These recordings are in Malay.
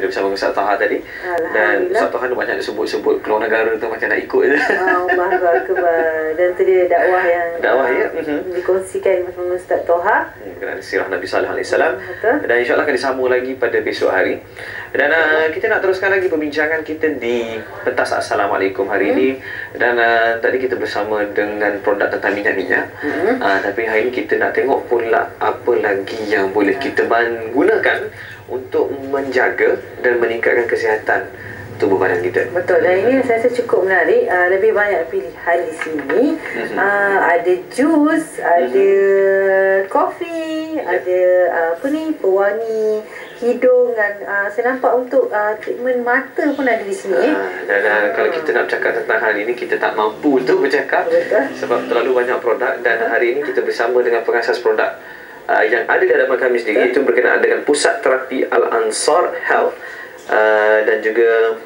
kita bersama Ustaz Taha tadi. Dan Ustaz Taha banyak disebut-sebut keluar negara tu macam nak ikut je. Allahu Akbar. Dan tu dia dakwah yang dakwah ya. Uh, dikongsikan bersama Ustaz Toha. Hmm, kerana sirah Nabi Sallallahu Alaihi Wasallam. Dan insya-Allah akan disambung lagi pada besok hari. Dan uh, kita nak teruskan lagi perbincangan kita di pentas Assalamualaikum hari hmm. ini. Dan uh, tadi kita bersama dengan produk tentang minyak-minyak. Hmm. Uh, tapi hari ini kita nak tengok pula apa lagi yang boleh kita gunakan untuk menjaga dan meningkatkan kesihatan tubuh badan kita. Betul. Dan ini saya rasa cukup menarik. Uh, lebih banyak pilihan di sini. Mm-hmm. Uh, ada jus, ada mm-hmm. kopi, yeah. ada uh, apa ni pewangi hidung dan uh, saya nampak untuk uh, treatment mata pun ada di sini. Uh, dan uh, kalau kita nak bercakap tentang hal ini kita tak mampu untuk bercakap Betul. sebab terlalu banyak produk dan hari ini kita bersama dengan pengasas produk uh, yang ada di hadapan kami sendiri itu berkenaan dengan Pusat Terapi Al-Ansar Health. Uh, dan juga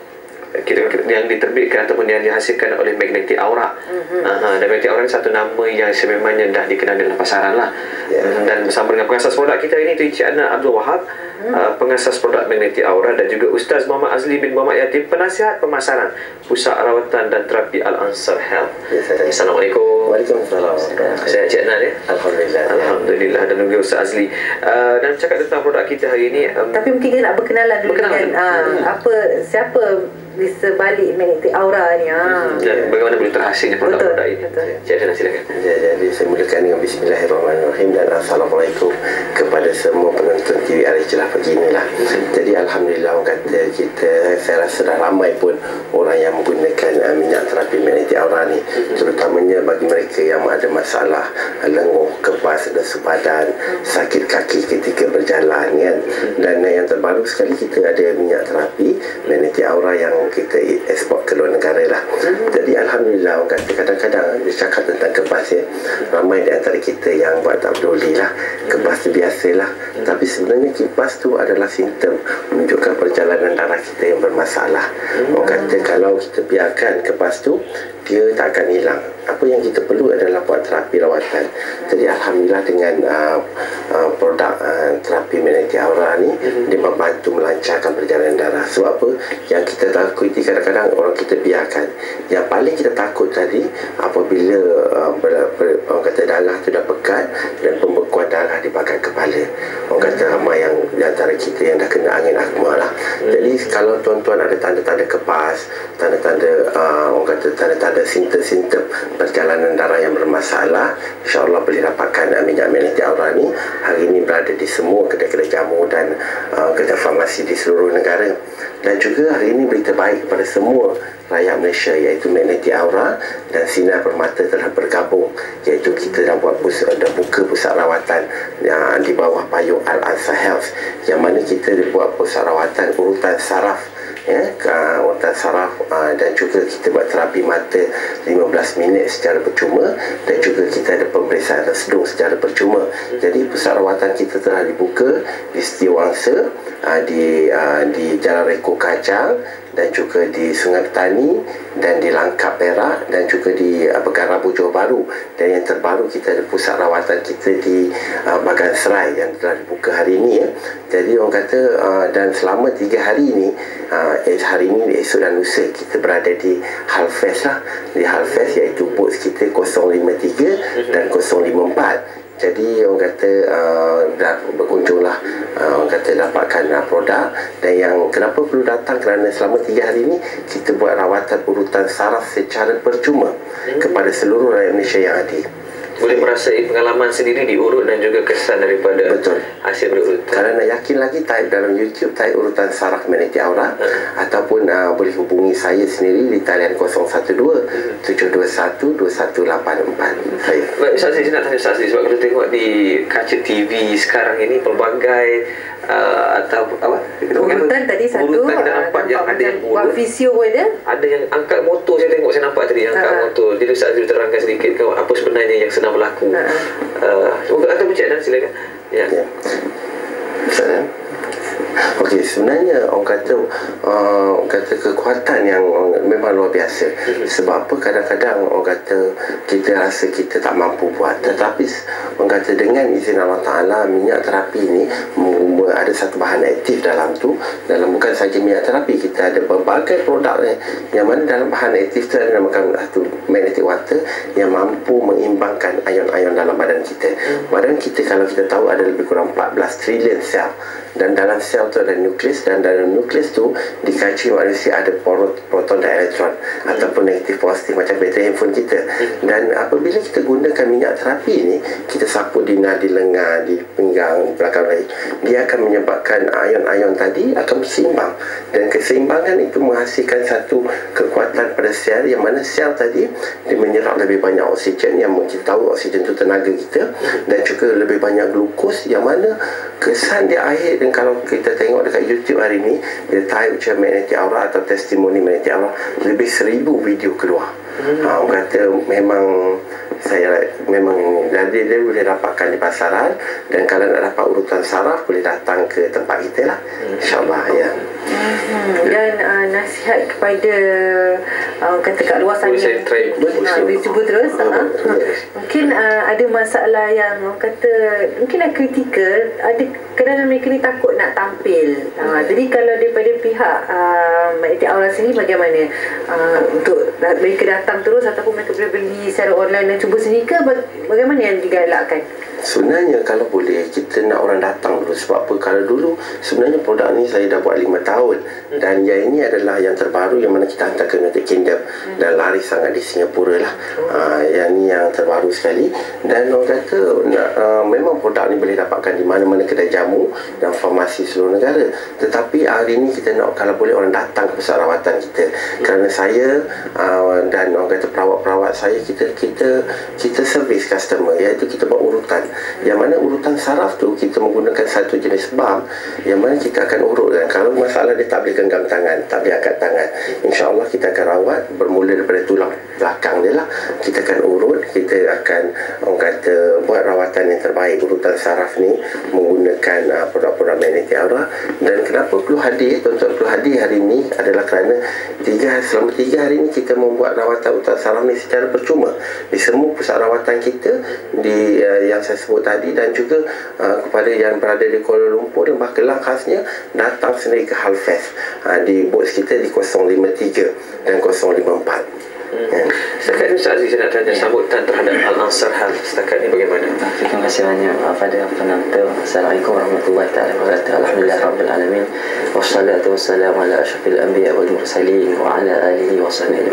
kita yang diterbitkan ataupun yang dihasilkan oleh Magnetic Aura. Mm-hmm. Uh, dan Magnetic Aura ni satu nama yang sememangnya dah dikenal dalam pasaran lah. Yeah. Uh, dan bersama dengan pengasas produk kita ini tu Encik Anna Abdul Wahab, mm-hmm. uh, pengasas produk Magnetic Aura dan juga Ustaz Muhammad Azli bin Muhammad Yatim, penasihat pemasaran Pusat Rawatan dan Terapi Al-Ansar Health. Yes, Assalamualaikum. Waalaikumsalam. Saya Encik Anna ya. Alhamdulillah. Alhamdulillah dan juga Ustaz Azli. Uh, dan cakap tentang produk kita hari ini. Um, Tapi mungkin kita nak berkenalan dulu berkenalan. kan. Uh, hmm. Apa siapa di sebalik magnetic aura ni. Ha. Hmm. Dan bagaimana boleh terhasilnya produk-produk ini? Cik Adana silakan. Ya, jadi saya mulakan dengan Bismillahirrahmanirrahim dan Assalamualaikum kepada semua penonton TV Ari Celah pagi inilah. Jadi Alhamdulillah orang kata kita, saya rasa dah ramai pun orang yang menggunakan uh, minyak terapi magnetic aura ni. Terutamanya bagi mereka yang ada masalah lenguh, kebas, lesu badan, sakit kaki ketika berjalan kan. Dan yang terbaru sekali kita ada minyak terapi magnetic aura yang kita ekspor ke luar negara lah. Jadi Alhamdulillah orang kata kadang-kadang dia cakap tentang kebas ya. Ramai di antara kita yang buat tak peduli lah. Kebas biasa lah. Tapi sebenarnya kebas tu adalah simptom menunjukkan perjalanan darah kita yang bermasalah. Orang kata kalau kita biarkan kebas tu dia tak akan hilang. Apa yang kita perlu adalah buat terapi rawatan. Jadi Alhamdulillah dengan uh, uh, produk uh, terapi magnetic aura ni mm-hmm. dia membantu melancarkan perjalanan darah. Sebab apa? Yang kita takuti kadang-kadang orang kita biarkan. Yang paling kita takut tadi apabila uh, ber, ber, orang kata darah tu dah pekat dan pembekuan darah di bahagian kepala. Orang kata ramai yang di antara kita yang dah kena angin akma lah. Mm-hmm. Kalau tuan-tuan ada tanda-tanda kepas, tanda-tanda uh, orang kata tanda-tanda simptom-simptom perjalanan darah yang bermasalah insyaAllah boleh dapatkan. Uh, minyak magnetic aura ni hari ini berada di semua kedai-kedai jamu dan uh, kedai farmasi di seluruh negara. Dan juga hari ini berita baik kepada semua rakyat Malaysia iaitu magnetic aura dan sinar permata telah bergabung iaitu kita dah buat pusat, dah buka pusat rawatan yang di bawah payung Al-Ansar Health yang mana kita buat pusat rawatan urutan saraf ya otak saraf uh, dan juga kita buat terapi mata 15 minit secara percuma dan juga kita ada pemeriksaan resedung secara percuma. Jadi pusat rawatan kita telah dibuka di Setiawangsa uh, di uh, di Jalan Reko Kacang dan juga di Sungai Petani dan di Langkap Perak dan juga di uh, Rabu Johor Baru. Dan yang terbaru kita ada pusat rawatan kita di uh, Bagan Serai yang telah dibuka hari ini ya. jadi orang kata uh, dan selama tiga hari ini uh, hari ini esok dan lusa kita berada di Halfest lah. Di Halfest iaitu booth kita 053 dan 054 jadi orang kata uh, dah berkunjunglah uh, orang kata dapatkan uh, produk. Dan yang kenapa perlu datang? Kerana selama tiga hari ini kita buat rawatan urutan saraf secara percuma hmm. kepada seluruh rakyat Malaysia yang ada boleh merasai pengalaman sendiri diurut dan juga kesan daripada Betul. hasil berurutan. Kalau nak yakin lagi type dalam YouTube type urutan saraf magnetic aura hmm. ataupun uh, boleh hubungi saya sendiri di talian 012 hmm. 721 2184. Saya. Baik, Ustaz saya nak tanya Ustaz sebab kita tengok di kaca TV sekarang ini pelbagai uh, atau apa? Urutan tadi satu. Urutan kita nampak uh, yang ada yang buat visio ada. Ada yang angkat motor saya tengok saya nampak tadi yang angkat uh. motor. Jadi Ustaz Azri terangkan sedikit ke apa sebenarnya yang sedang berlaku. Uh. Uh, atau Encik Dan silakan. Ya. Yeah. Yeah. Okey, sebenarnya orang kata uh, orang kata kekuatan yang uh, memang luar biasa. Mm-hmm. Sebab apa kadang-kadang orang kata kita rasa kita tak mampu buat tetapi orang kata dengan izin Allah Ta'ala minyak terapi ni ada satu bahan aktif dalam tu. Dalam bukan saja minyak terapi kita ada berbagai produk ni. Yang mana dalam bahan aktif tu ada namakan satu magnetic water yang mampu mengimbangkan ion-ion dalam badan kita. Badan kita kalau kita tahu ada lebih kurang 14 trilion sel. Dan dalam sel tu ada nukleus dan dalam nukleus tu di kaca manusia ada proton dan elektron ataupun negatif positif macam bateri handphone kita. Dan apabila kita gunakan minyak terapi ni kita sapu di nadi lengan di pinggang belakang leher dia akan menyebabkan ion-ion tadi akan berseimbang dan keseimbangan itu menghasilkan satu kekuatan pada sel yang mana sel tadi dia menyerap lebih banyak oksigen yang kita tahu oksigen itu tenaga kita dan juga lebih banyak glukos yang mana kesan dia akhir. Dan kalau kita tengok dekat YouTube hari ni dia type macam magnetic aura atau testimoni magnetic aura lebih seribu video keluar. Hmm. ha, orang kata memang saya memang jadi dia boleh dapatkan di pasaran dan kalau nak dapat urutan saraf boleh datang ke tempat kita lah. Hmm. insyaAllah ya. Hmm, dan uh, nasihat kepada uh, kata kat luar sana. boleh try boleh cuba terus uh, uh, mungkin uh, ada masalah yang orang kata mungkin dah kritikal ada kadang mereka ni takut nak tampil. Uh, jadi kalau daripada pihak uh, Aura sini bagaimana? Uh, untuk mereka datang terus ataupun mereka boleh beli secara online dan cuba sendiri ke? Bagaimana yang digalakkan sebenarnya kalau boleh kita nak orang datang dulu sebab apa? Kalau dulu sebenarnya produk ni saya dah buat 5 tahun. Dan yang ini adalah yang terbaru yang mana kita hantar ke United Kingdom. Dan lari sangat di Singapura lah. Uh, yang ni yang terbaru sekali. Dan orang kata nak, uh, memang produk ni boleh dapatkan di mana-mana kedai jamu dan farmasi seluruh negara. Tetapi hari ni kita nak kalau boleh orang datang ke pusat rawatan kita kerana saya uh, dan orang kata perawat-perawat saya kita kita kita servis customer. Iaitu kita buat urutan yang mana urutan saraf tu kita menggunakan satu jenis balm yang mana kita akan urutkan kalau masalah dia tak boleh genggam tangan tak boleh angkat tangan insyaAllah kita akan rawat bermula daripada tulang belakang dia lah. Kita akan urut kita akan orang kata buat rawatan yang terbaik urutan saraf ni menggunakan uh, produk-produk magnetic aura. Dan kenapa perlu hadir tuan-tuan perlu hadir hari ini adalah kerana tiga, selama tiga hari ini kita membuat rawatan urutan saraf ni secara percuma. Di semua pusat rawatan kita di uh, yang saya sebut tadi dan juga uh, kepada yang berada di Kuala Lumpur dan Magelang khasnya datang sendiri ke Halfest uh, di booth kita di 053 dan 054 Setakat ini Ustaz Aziz saya nak tanya ya. sambutan terhadap Al-Ansar Hal setakat ini bagaimana? Terima kasih banyak kepada penonton. Assalamualaikum warahmatullahi wabarakatuh. Alhamdulillah Rabbil Alamin. Wassalatu wassalamu ala ashrafil anbiya wal mursalin wa ala alihi wa sahbihi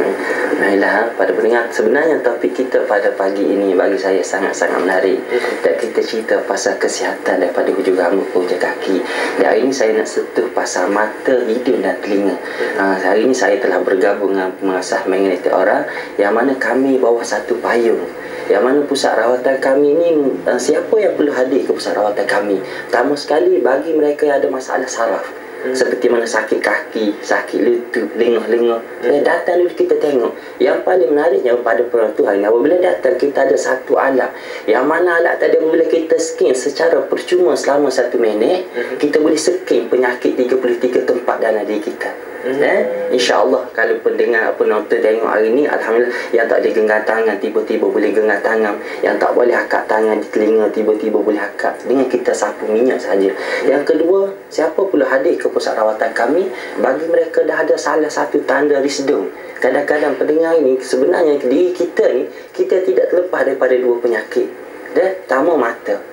Baiklah, pada pendengar, sebenarnya topik kita pada pagi ini bagi saya sangat-sangat menarik. Dan kita cerita pasal kesihatan daripada hujung rambut ke hujung kaki. Dan hari ini saya nak sentuh pasal mata, hidung dan telinga. Ha, hari ini saya telah bergabung dengan pengasah magnetik orang yang mana kami bawa satu payung. Yang mana pusat rawatan kami ni uh, siapa yang perlu hadir ke pusat rawatan kami? Pertama sekali bagi mereka yang ada masalah saraf hmm. seperti mana sakit kaki, sakit lutut, lengah-lengah. Hmm. datang dulu kita tengok. Yang paling menariknya pada peraturan ini, apabila datang kita ada satu alat. Yang mana alat tadi apabila kita scan secara percuma selama satu minit, hmm. kita boleh scan penyakit 33 tempat dalam diri kita. Hmm. Eh? InsyaAllah kalau pendengar penonton tengok hari ni Alhamdulillah yang tak boleh genggam tangan tiba-tiba boleh genggam tangan yang tak boleh akak tangan di telinga tiba-tiba boleh akak dengan kita sapu minyak saja. yang kedua siapa perlu hadir ke pusat rawatan kami bagi mereka dah ada salah satu tanda risdom kadang-kadang pendengar ini sebenarnya diri kita ni kita tidak terlepas daripada dua penyakit. Dia pertama mata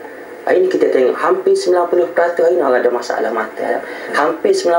Hari ni kita tengok hampir 90% hari ni orang ada masalah mata. Hampir 90%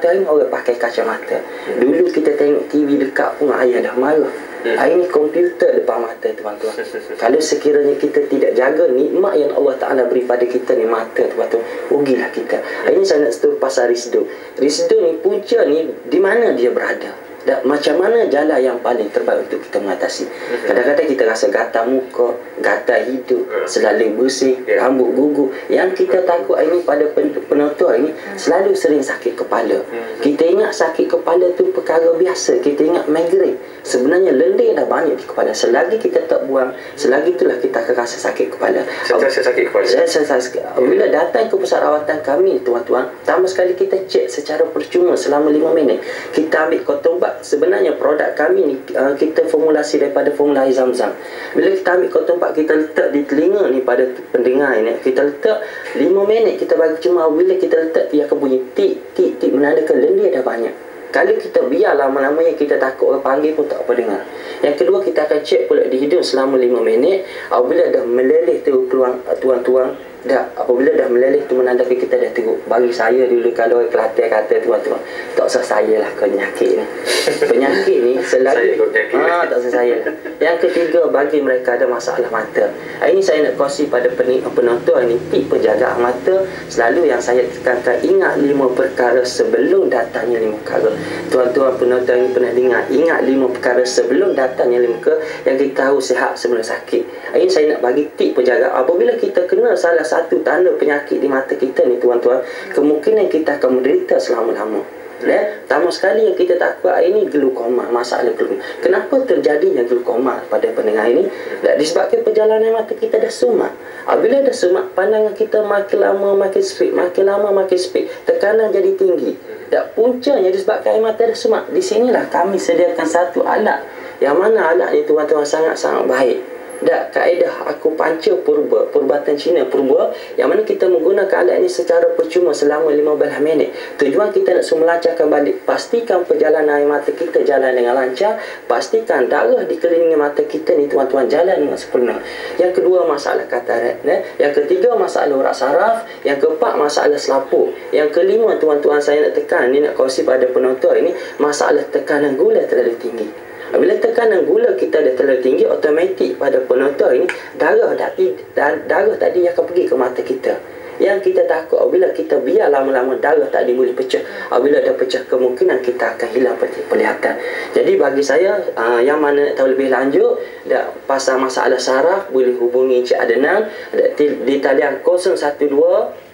hari ni orang pakai kacamata. Dulu kita tengok TV dekat pun ayah dah marah. Hari ni komputer depan mata tuan-tuan. Kalau sekiranya kita tidak jaga nikmat yang Allah Ta'ala beri pada kita ni mata tuan-tuan. Rugilah kita. Hari ni saya nak setuju pasal Rizdo. Rizdo ni punca ni di mana dia berada? Dan macam mana jalan yang paling terbaik untuk kita mengatasi? Mhm. kadang-kadang kita rasa gatal muka gatal hidup ya. selalu bersih ya. rambut gugur yang kita takut ini pada penonton ini selalu sering sakit kepala. Kita ingat sakit kepala tu perkara biasa. Kita ingat migraine sebenarnya lendir dah banyak di kepala. Selagi kita tak buang selagi itulah kita akan rasa sakit kepala. Saya sakit kepala. saya sakit bila datang ke pusat rawatan kami tuan-tuan pertama sekali kita cek secara percuma selama 5 minit. Kita ambil kotong bak sebab sebenarnya produk kami ni uh, kita formulasi daripada formula air zam-zam. Bila kita ambil cotton bud kita letak di telinga ni pada pendengar ini, kita letak 5 minit kita bagi cuma bila kita letak dia akan bunyi tik tik tik menandakan lendir dah banyak. Kalau kita biar lama-lamanya kita takut orang panggil pun tak apa dengar. Yang kedua kita akan cek pula di hidung selama 5 minit. Apabila dah meleleh tu tuan-tuan dah apabila dah meleleh tu menandakan kita dah teruk bagi saya dulu kalau orang Kelantan kata tuan-tuan tak usah saya lah penyakit ni. Penyakit ni selagi ah tak usah saya. Yang ketiga bagi mereka ada masalah mata. Ini saya nak kongsi pada penonton ni tip penjagaan mata. Selalu yang saya tekankan ingat lima perkara sebelum datangnya lima perkara. Tuan-tuan penonton ni pernah dengar ingat lima perkara sebelum datangnya lima perkara yang kita tahu sihat sebelum sakit. Ini saya nak bagi tip penjagaan apabila kita kena salah satu tanda penyakit di mata kita ni tuan-tuan. Kemungkinan kita akan menderita selama-lama. Ya? Pertama sekali yang kita takut ini glukoma masalah glukoma. Kenapa terjadinya glukoma pada pendengar ini? Dan disebabkan perjalanan mata kita dah sumak. Apabila dah sumak pandangan kita makin lama makin speed makin lama makin speed tekanan jadi tinggi. Dan puncanya disebabkan air mata dah sumak. Di sinilah kami sediakan satu alat. Yang mana alat ini tuan-tuan sangat-sangat baik dan kaedah aku panca purba Purbatan Cina purba yang mana kita menggunakan alat ini secara percuma selama 15 minit. Tujuan kita nak semua lancarkan balik pastikan perjalanan air mata kita jalan dengan lancar pastikan darah di keliling mata kita ni tuan-tuan jalan dengan sempurna. Yang kedua masalah katarat eh? yang ketiga masalah urat saraf. Yang keempat masalah selaput. Yang kelima tuan-tuan saya nak tekan ni nak kongsi pada penonton ini masalah tekanan gula terlalu tinggi bila tekanan gula kita dah terlalu tinggi, automatik pada penonton ini, darah, tadi, darah tadi akan pergi ke mata kita. Yang kita takut apabila kita biar lama-lama darah tadi boleh pecah. Apabila dah pecah, kemungkinan kita akan hilang penglihatan. Jadi bagi saya, uh, yang mana nak tahu lebih lanjut, dah pasal masalah saraf, boleh hubungi Encik Adenan di talian 012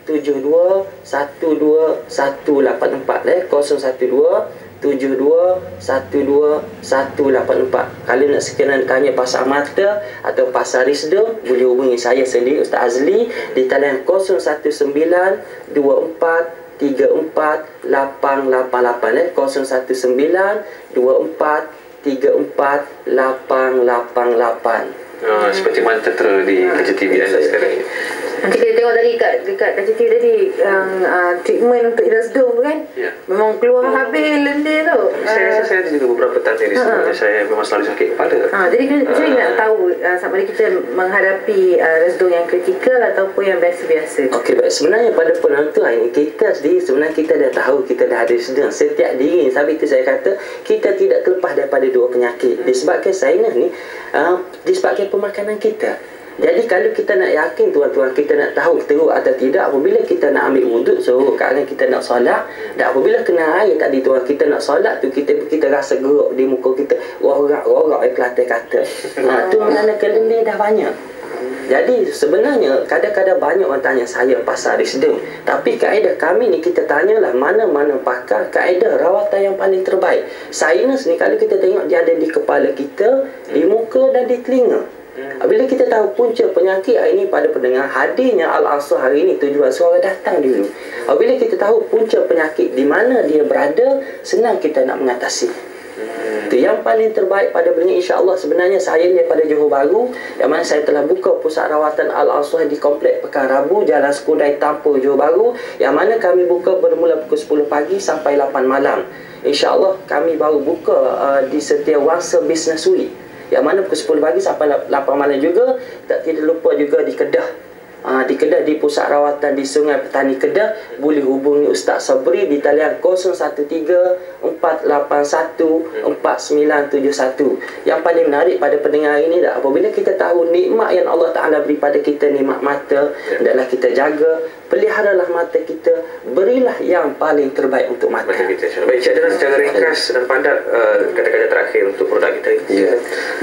72 12 184 eh 012 7212-184 Kalau nak sekiranya tanya pasal mata Atau pasal risdom Boleh hubungi saya sendiri Ustaz Azli Di talian 019-24 34 888 eh. 019 24 34 888 Ah, seperti mana tertera di ha, TV anda sekarang. Nanti kita tengok tadi kat dekat KCTV tadi yang uh, treatment untuk iras dom tu kan. Ya. Memang keluar oh. habis lendir tu. Saya rasa saya ada juga beberapa tanda di sini. Ha. Saya memang selalu sakit kepala. Ha, jadi kita uh, saya nak tahu uh, sama ada kita menghadapi uh, resdom yang kritikal ataupun yang biasa-biasa. Okey baik. Sebenarnya pada penonton ini kita sendiri sebenarnya kita dah tahu kita dah ada resdom setiap diri. Sebab itu saya kata kita tidak terlepas daripada dua penyakit. Disebabkan saya ni uh, disebabkan pemakanan kita. Jadi kalau kita nak yakin tuan-tuan kita nak tahu teruk atau tidak apabila kita nak ambil wuduk so kerana kita nak solat dan apabila kena air tadi tuan kita nak solat tu kita kita rasa geruk di muka kita rorak-rorak eh pelatih kata. Ha tu mana kelendir dah banyak. Jadi sebenarnya kadang-kadang banyak orang tanya saya pasal risdem. Tapi kaedah kami ni kita tanyalah mana-mana pakar kaedah rawatan yang paling terbaik. Sains ni kalau kita tengok dia ada di kepala kita, di muka dan di telinga. Bila kita tahu punca penyakit hari ini pada pendengar hadirnya Al-Asr hari ini tujuan suara datang dulu. Bila kita tahu punca penyakit di mana dia berada, senang kita nak mengatasi. Hmm. Itu yang paling terbaik pada benda insya-Allah sebenarnya saya ni daripada Johor Bahru yang mana saya telah buka pusat rawatan Al-Asr di Komplek Pekan Rabu Jalan Skudai Tampu Johor Bahru yang mana kami buka bermula pukul 10 pagi sampai 8 malam. Insya-Allah kami baru buka uh, di setiap Wangsa Business Week yang mana pukul 10 pagi sampai 8 malam juga tak tidak lupa juga di Kedah Ha, di Kedah di pusat rawatan di Sungai Petani Kedah boleh hubungi Ustaz Sabri di talian 013-481-4971 yang paling menarik pada pendengar ini dah apabila kita tahu nikmat yang Allah Ta'ala beri pada kita nikmat mata adalah kita jaga peliharalah mata kita berilah yang paling terbaik untuk mata. Kita baik cik dengan secara ringkas dan padat uh, kata-kata terakhir untuk produk kita ya.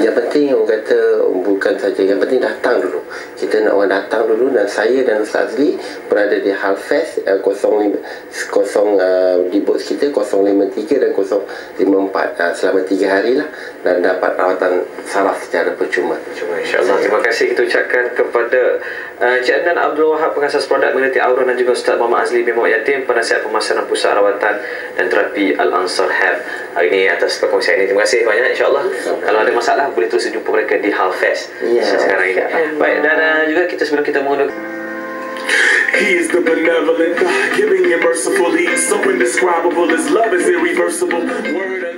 yang penting orang kata bukan saja. Yang penting datang dulu. Kita nak orang datang dulu dulu dan saya dan Sazli berada di Halfes uh, 05 uh, di bot kita 053 dan 054 uh, eh, selama 3 hari lah dan dapat rawatan saraf secara percuma. Insya-Allah. Terima kasih kita ucapkan kepada uh, Cik Adnan Abdul Wahab pengasas produk melati Aura dan juga Ustaz Muhammad Azli bin Yatim penasihat pemasaran pusat rawatan dan terapi Al-Ansar Health. Hari ini atas perkongsian ini. Terima kasih banyak insyaAllah. Kalau ada masalah boleh terus jumpa mereka di Halfest. Ya. Sekarang ini. Baik dan uh, juga kita sebelum kita mula wanna. He is the benevolent God, giving and merciful. is so indescribable. His love is irreversible. Word